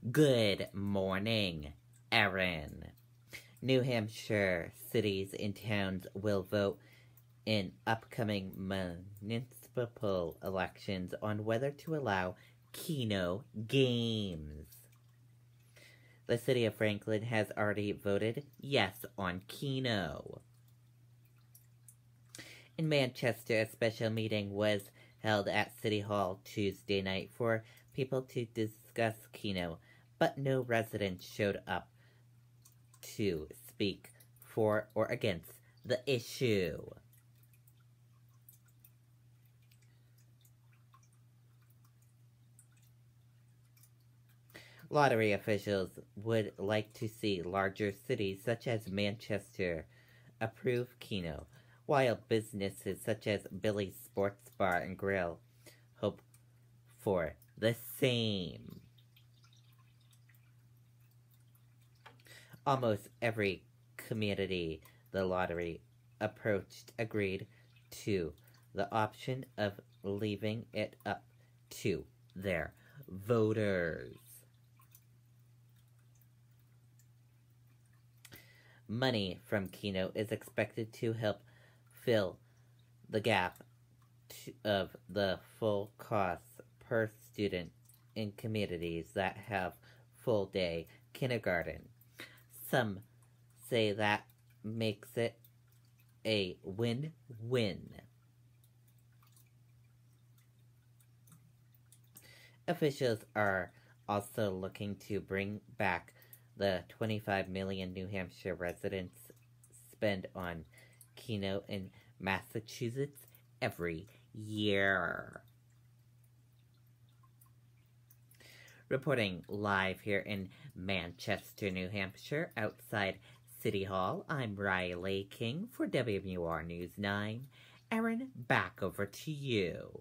Good morning, Erin. New Hampshire cities and towns will vote in upcoming municipal elections on whether to allow Keno games. The city of Franklin has already voted yes on Keno. In Manchester, a special meeting was held at City Hall Tuesday night for people to discuss Keno, but no residents showed up to speak for or against the issue. Lottery officials would like to see larger cities such as Manchester approve Keno, while businesses such as Billy's Sports Bar and Grill hope for the same. Almost every community the lottery approached agreed to the option of leaving it up to their voters. Money from Keno is expected to help fill the gap of the full costs per student in communities that have full day kindergarten. Some say that makes it a win win. Officials are also looking to bring back the 25 million New Hampshire residents spend on Keno in Massachusetts every year. Reporting live here in Manchester, New Hampshire, outside City Hall, I'm Riley King for WMUR News 9. Erin, back over to you.